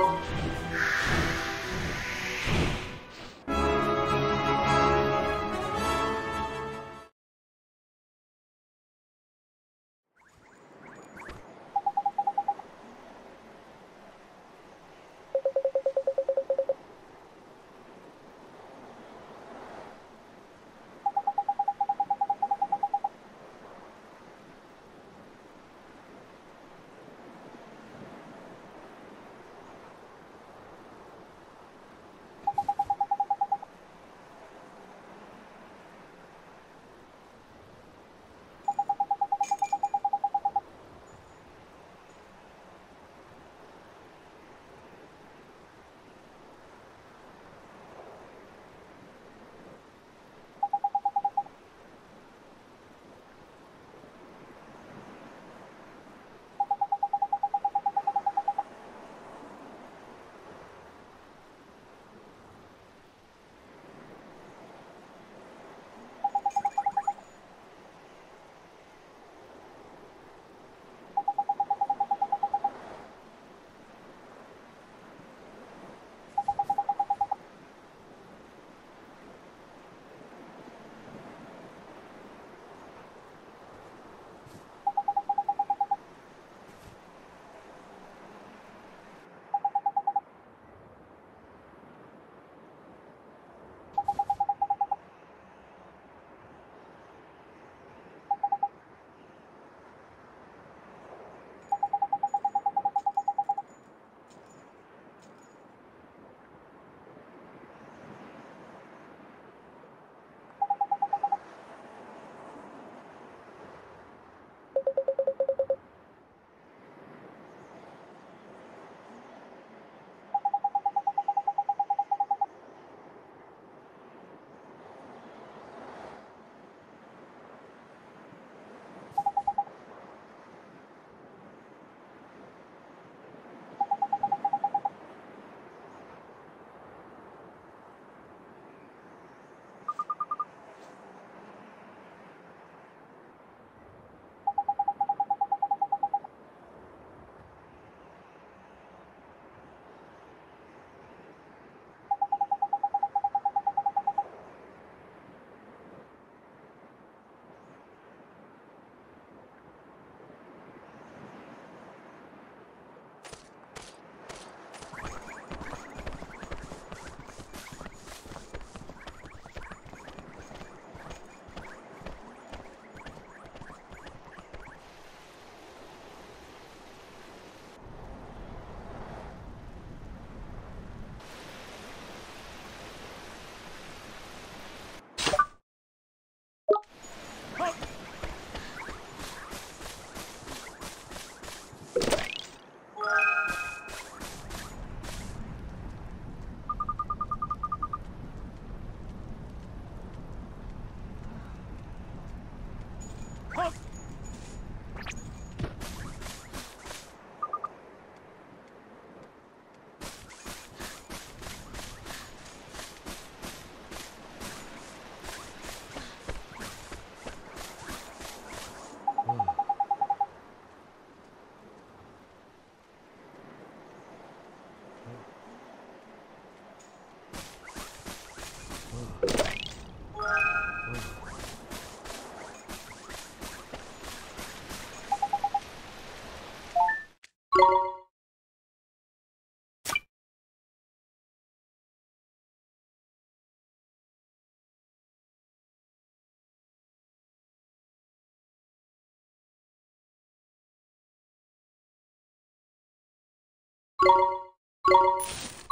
Bye.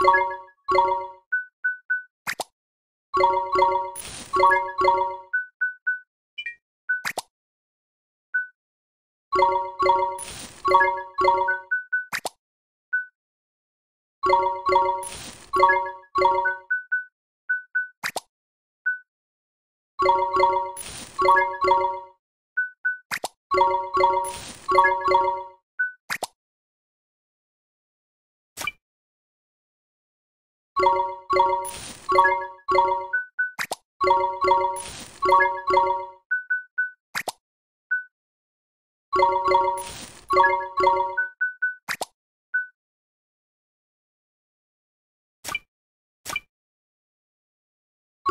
you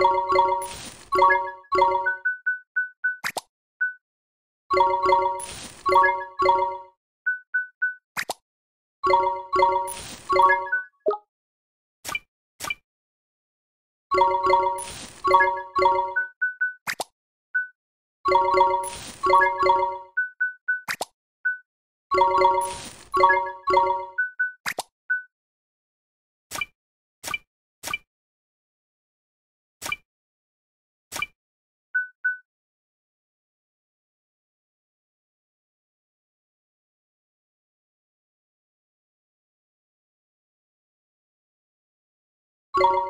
Thank you. Stand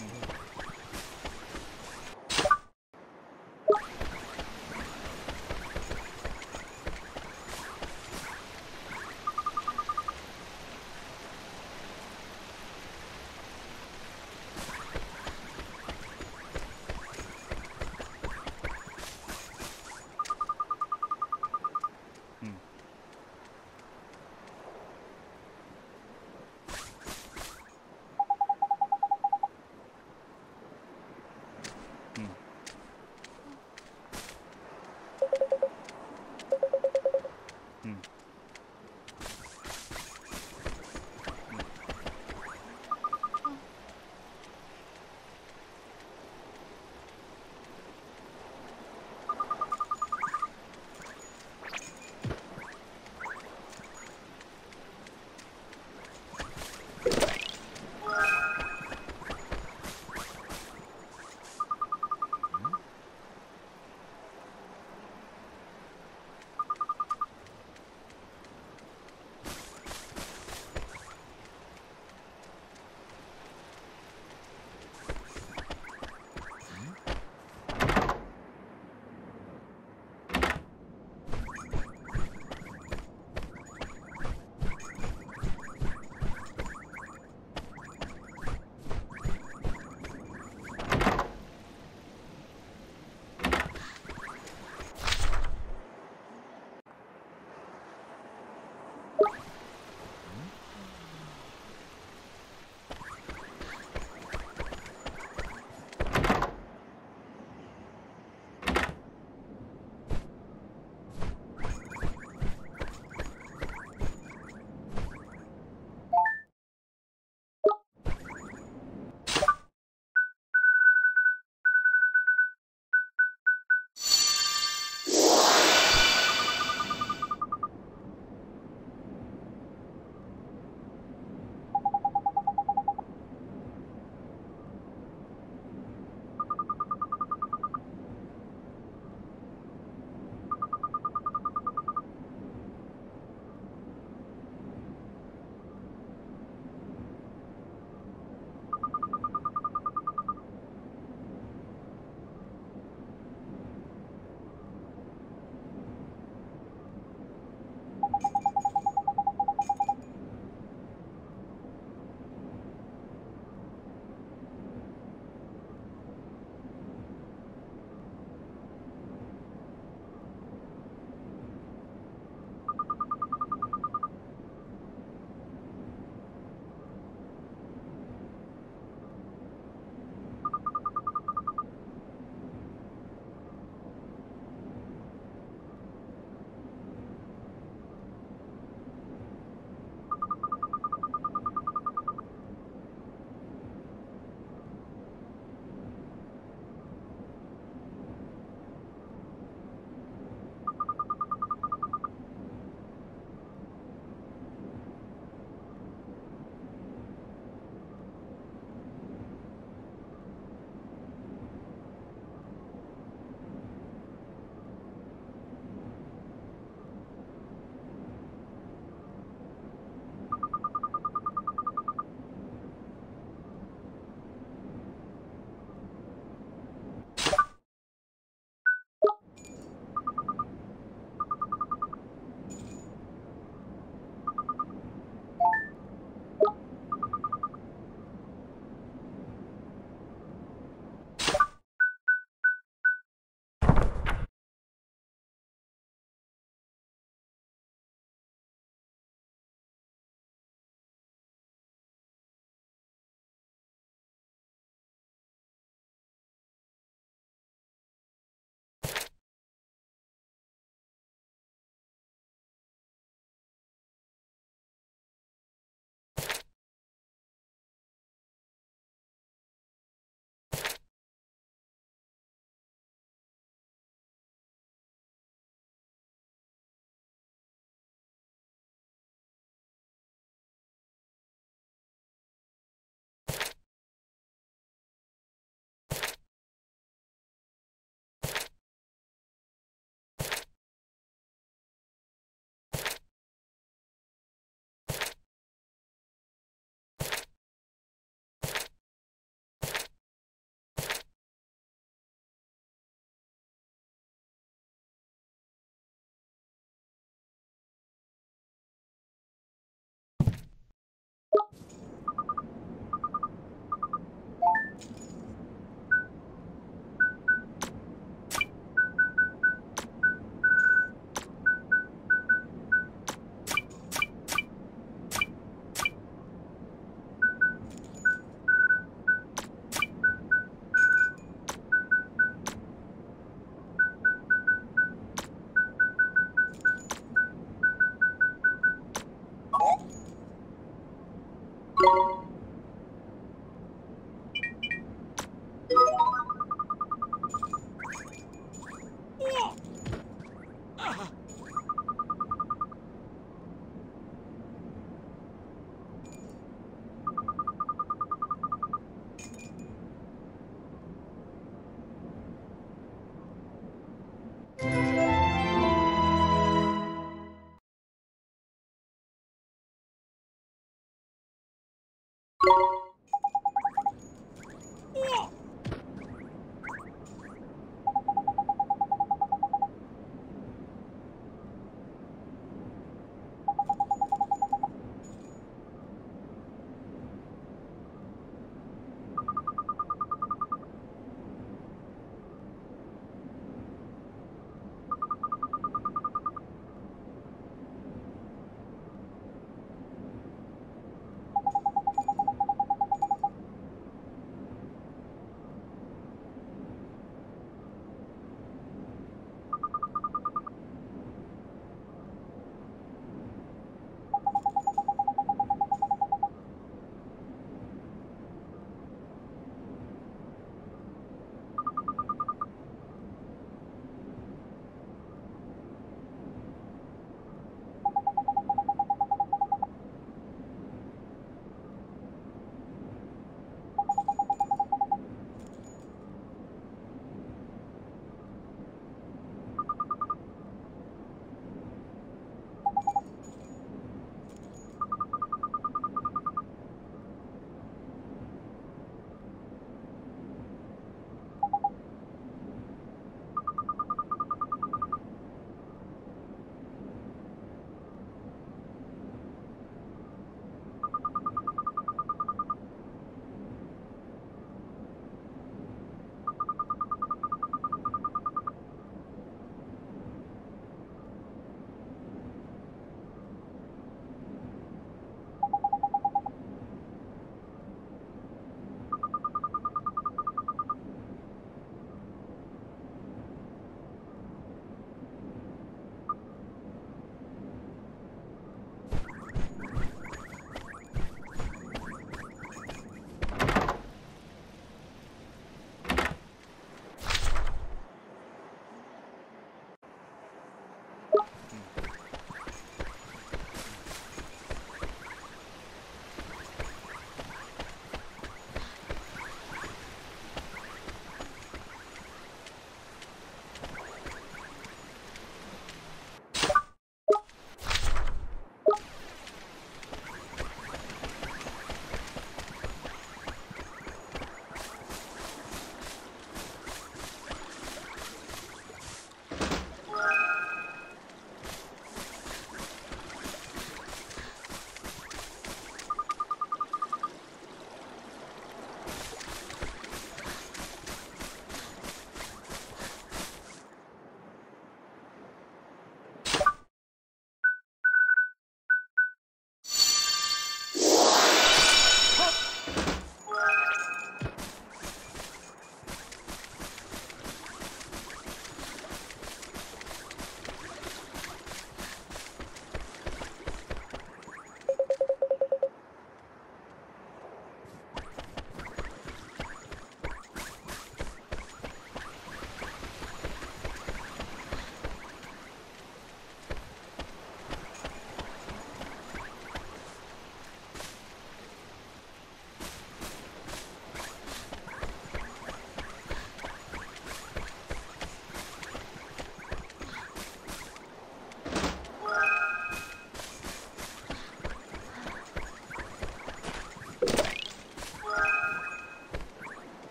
Mm-hmm.